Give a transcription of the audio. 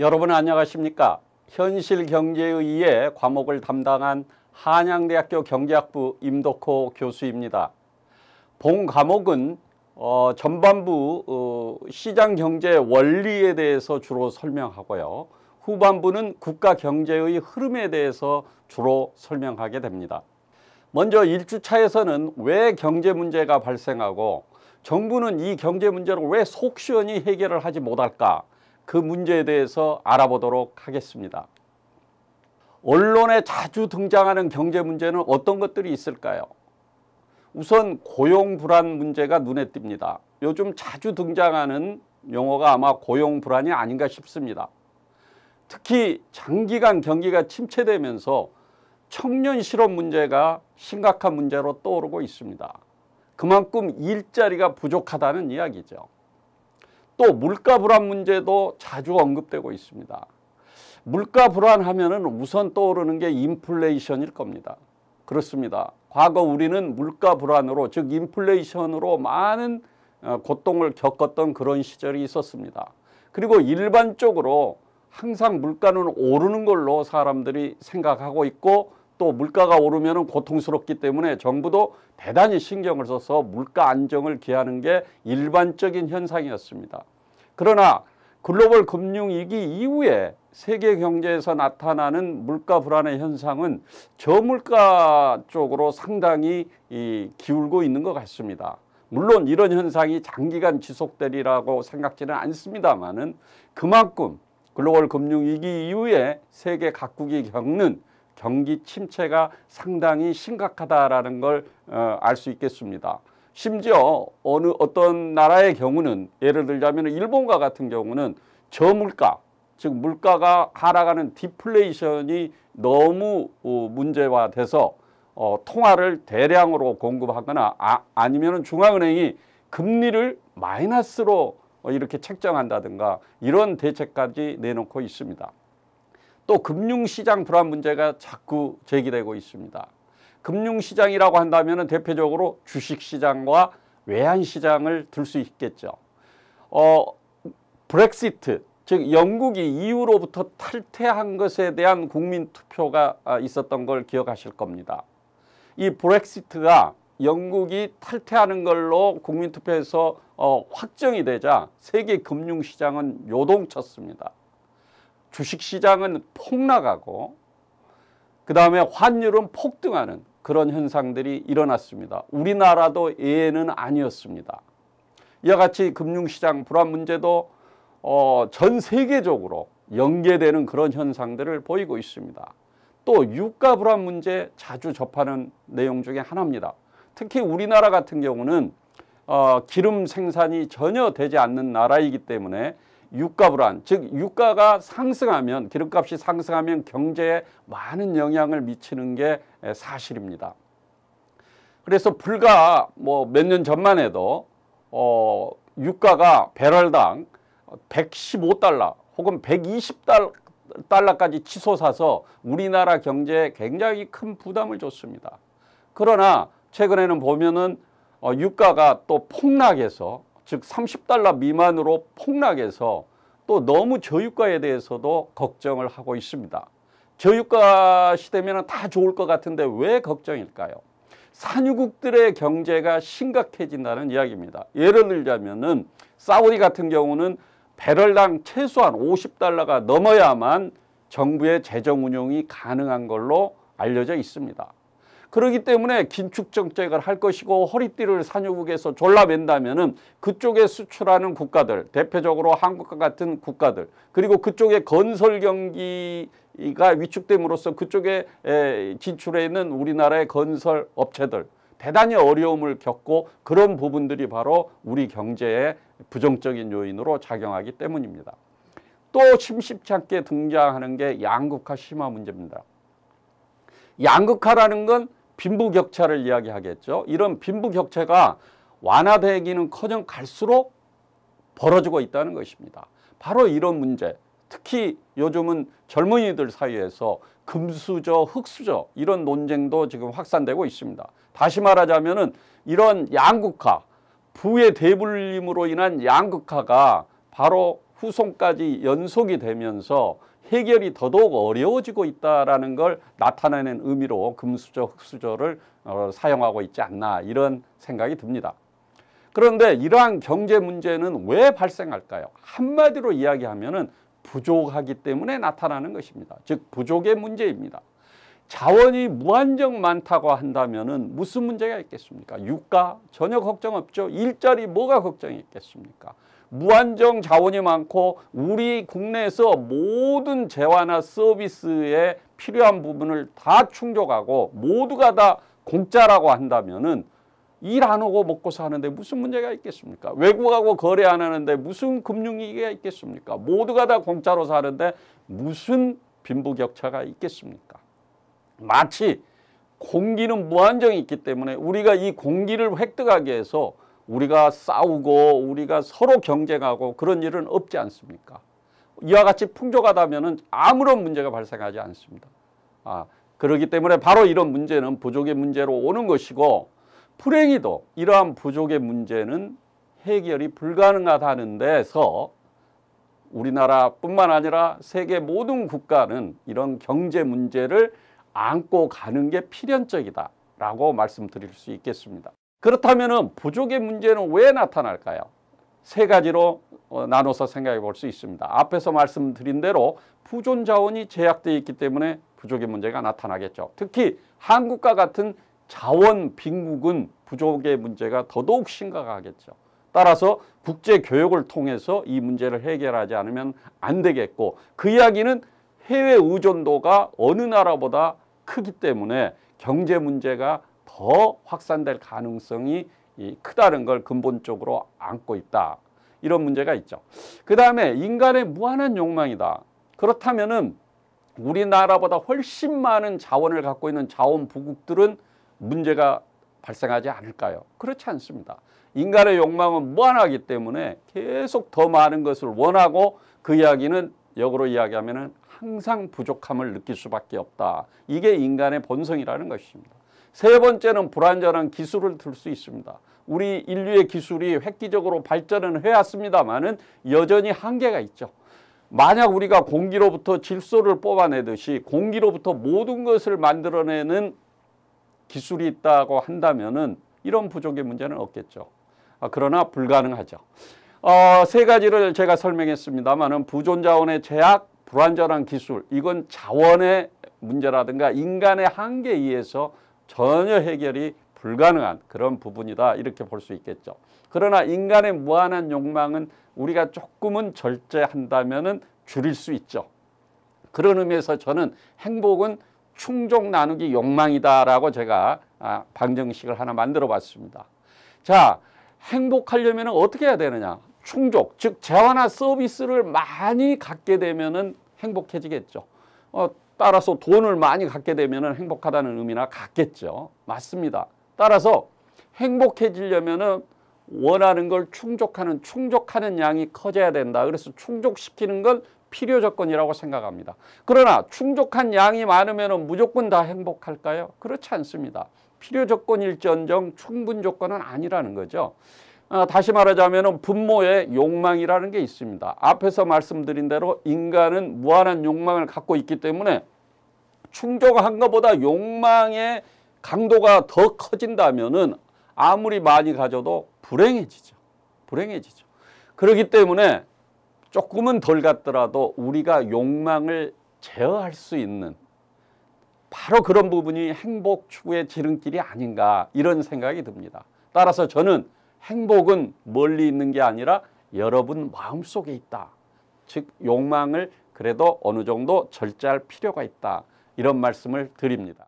여러분 안녕하십니까? 현실 경제의의 과목을 담당한 한양대학교 경제학부 임덕호 교수입니다. 본 과목은 어, 전반부 어, 시장 경제 원리에 대해서 주로 설명하고요. 후반부는 국가 경제의 흐름에 대해서 주로 설명하게 됩니다. 먼저 1주차에서는 왜 경제 문제가 발생하고 정부는 이 경제 문제를 왜 속시원히 해결을 하지 못할까 그 문제에 대해서 알아보도록 하겠습니다. 언론에 자주 등장하는 경제 문제는 어떤 것들이 있을까요? 우선 고용 불안 문제가 눈에 띕니다. 요즘 자주 등장하는 용어가 아마 고용 불안이 아닌가 싶습니다. 특히 장기간 경기가 침체되면서 청년 실업 문제가 심각한 문제로 떠오르고 있습니다. 그만큼 일자리가 부족하다는 이야기죠. 또 물가 불안 문제도 자주 언급되고 있습니다. 물가 불안하면 우선 떠오르는 게 인플레이션일 겁니다. 그렇습니다. 과거 우리는 물가 불안으로 즉 인플레이션으로 많은 어, 고통을 겪었던 그런 시절이 있었습니다. 그리고 일반적으로 항상 물가는 오르는 걸로 사람들이 생각하고 있고 또 물가가 오르면 고통스럽기 때문에 정부도 대단히 신경을 써서 물가 안정을 기하는 게 일반적인 현상이었습니다. 그러나 글로벌 금융위기 이후에 세계 경제에서 나타나는 물가 불안의 현상은 저물가 쪽으로 상당히 기울고 있는 것 같습니다. 물론 이런 현상이 장기간 지속되리라고 생각지는 않습니다만은 그만큼 글로벌 금융위기 이후에 세계 각국이 겪는 경기 침체가 상당히 심각하다라는 걸 알수 어, 있겠습니다. 심지어 어느 어떤 나라의 경우는 예를 들자면 일본과 같은 경우는 저물가 즉 물가가 하락하는 디플레이션이 너무 어, 문제화돼서 어, 통화를 대량으로 공급하거나 아, 아니면 중앙은행이 금리를 마이너스로 이렇게 책정한다든가 이런 대책까지 내놓고 있습니다. 또 금융시장 불안 문제가 자꾸 제기되고 있습니다. 금융시장이라고 한다면 대표적으로 주식시장과 외환시장을 들 수 있겠죠. 어, 브렉시트, 즉 영국이 EU로부터 탈퇴한 것에 대한 국민 투표가 아, 있었던 걸 기억하실 겁니다. 이 브렉시트가 영국이 탈퇴하는 걸로 국민 투표에서 어, 확정이 되자 세계 금융시장은 요동쳤습니다. 주식시장은 폭락하고 그 다음에 환율은 폭등하는 그런 현상들이 일어났습니다. 우리나라도 예외는 아니었습니다. 이와 같이 금융시장 불안 문제도 어, 전 세계적으로 연계되는 그런 현상들을 보이고 있습니다. 또 유가 불안 문제 자주 접하는 내용 중에 하나입니다. 특히 우리나라 같은 경우는 어, 기름 생산이 전혀 되지 않는 나라이기 때문에 유가 불안, 즉 유가가 상승하면 기름값이 상승하면 경제에 많은 영향을 미치는 게 사실입니다. 그래서 불과 뭐 몇 년 전만 해도 어 유가가 배럴당 115달러 혹은 120달러까지 치솟아서 우리나라 경제에 굉장히 큰 부담을 줬습니다. 그러나 최근에는 보면은 어 유가가 또 폭락해서 즉 30달러 미만으로 폭락해서 또 너무 저유가에 대해서도 걱정을 하고 있습니다. 저유가 시대면 다 좋을 것 같은데 왜 걱정일까요? 산유국들의 경제가 심각해진다는 이야기입니다. 예를 들자면은 사우디 같은 경우는 배럴당 최소한 50달러가 넘어야만 정부의 재정 운용이 가능한 걸로 알려져 있습니다. 그렇기 때문에 긴축 정책을 할 것이고 허리띠를 산유국에서 졸라맨다면은 그쪽에 수출하는 국가들, 대표적으로 한국과 같은 국가들, 그리고 그쪽의 건설 경기가 위축됨으로써 그쪽에 진출해 있는 우리나라의 건설 업체들 대단히 어려움을 겪고 그런 부분들이 바로 우리 경제에 부정적인 요인으로 작용하기 때문입니다. 또 심심치 않게 등장하는 게 양극화 심화 문제입니다. 양극화라는 건 빈부격차를 이야기하겠죠. 이런 빈부격차가 완화되기는 커녕 갈수록 벌어지고 있다는 것입니다. 바로 이런 문제, 특히 요즘은 젊은이들 사이에서 금수저, 흑수저 이런 논쟁도 지금 확산되고 있습니다. 다시 말하자면 이런 양극화, 부의 대불림으로 인한 양극화가 바로 후손까지 연속이 되면서 해결이 더더욱 어려워지고 있다라는 걸 나타내는 의미로 금수저, 흑수저를 어, 사용하고 있지 않나 이런 생각이 듭니다. 그런데 이러한 경제 문제는 왜 발생할까요? 한마디로 이야기하면은 부족하기 때문에 나타나는 것입니다. 즉 부족의 문제입니다. 자원이 무한정 많다고 한다면은 무슨 문제가 있겠습니까? 유가 전혀 걱정 없죠. 일자리 뭐가 걱정이 있겠습니까? 무한정 자원이 많고 우리 국내에서 모든 재화나 서비스에 필요한 부분을 다 충족하고 모두가 다 공짜라고 한다면은 일 안 하고 먹고 사는데 무슨 문제가 있겠습니까? 외국하고 거래 안 하는데 무슨 금융위기가 있겠습니까? 모두가 다 공짜로 사는데 무슨 빈부격차가 있겠습니까? 마치 공기는 무한정이 있기 때문에 우리가 이 공기를 획득하기 위해서 우리가 싸우고 우리가 서로 경쟁하고 그런 일은 없지 않습니까? 이와 같이 풍족하다면 아무런 문제가 발생하지 않습니다. 아, 그렇기 때문에 바로 이런 문제는 부족의 문제로 오는 것이고 불행히도 이러한 부족의 문제는 해결이 불가능하다는 데서 우리나라뿐만 아니라 세계 모든 국가는 이런 경제 문제를 안고 가는 게 필연적이다라고 말씀드릴 수 있겠습니다. 그렇다면 부족의 문제는 왜 나타날까요? 세 가지로 어, 나눠서 생각해 볼 수 있습니다. 앞에서 말씀드린 대로 부존 자원이 제약되어 있기 때문에 부족의 문제가 나타나겠죠. 특히 한국과 같은 자원 빈국은 부족의 문제가 더더욱 심각하겠죠. 따라서 국제 교육을 통해서 이 문제를 해결하지 않으면 안 되겠고 그 이야기는 해외 의존도가 어느 나라보다 크기 때문에 경제 문제가 더 확산될 가능성이 크다는 걸 근본적으로 안고 있다. 이런 문제가 있죠. 그 다음에 인간의 무한한 욕망이다. 그렇다면은 우리나라보다 훨씬 많은 자원을 갖고 있는 자원 부국들은 문제가 발생하지 않을까요? 그렇지 않습니다. 인간의 욕망은 무한하기 때문에 계속 더 많은 것을 원하고 그 이야기는 역으로 이야기하면 항상 부족함을 느낄 수밖에 없다. 이게 인간의 본성이라는 것입니다. 세 번째는 불완전한 기술을 들 수 있습니다. 우리 인류의 기술이 획기적으로 발전은 해왔습니다만은 여전히 한계가 있죠. 만약 우리가 공기로부터 질소를 뽑아내듯이 공기로부터 모든 것을 만들어내는 기술이 있다고 한다면은 이런 부족의 문제는 없겠죠. 아, 그러나 불가능하죠. 어, 세 가지를 제가 설명했습니다만은 부존 자원의 제약, 불완전한 기술, 이건 자원의 문제라든가 인간의 한계에 의해서 전혀 해결이 불가능한 그런 부분이다 이렇게 볼 수 있겠죠. 그러나 인간의 무한한 욕망은 우리가 조금은 절제한다면 줄일 수 있죠. 그런 의미에서 저는 행복은 충족 나누기 욕망이다라고 제가 아, 방정식을 하나 만들어 봤습니다. 자, 행복하려면 어떻게 해야 되느냐? 충족, 즉 재화나 서비스를 많이 갖게 되면 행복해지겠죠. 어, 따라서 돈을 많이 갖게 되면 행복하다는 의미나 같겠죠. 맞습니다. 따라서 행복해지려면 원하는 걸 충족하는 충족하는 양이 커져야 된다. 그래서 충족시키는 건 필요 조건이라고 생각합니다. 그러나 충족한 양이 많으면 무조건 다 행복할까요? 그렇지 않습니다. 필요 조건일지언정 충분 조건은 아니라는 거죠. 어, 다시 말하자면 분모의 욕망이라는 게 있습니다. 앞에서 말씀드린 대로 인간은 무한한 욕망을 갖고 있기 때문에 충족한 것보다 욕망의 강도가 더 커진다면은 아무리 많이 가져도 불행해지죠. 불행해지죠. 그렇기 때문에 조금은 덜 갖더라도 우리가 욕망을 제어할 수 있는 바로 그런 부분이 행복 추구의 지름길이 아닌가 이런 생각이 듭니다. 따라서 저는 행복은 멀리 있는 게 아니라 여러분 마음속에 있다. 즉 욕망을 그래도 어느 정도 절제할 필요가 있다. 이런 말씀을 드립니다.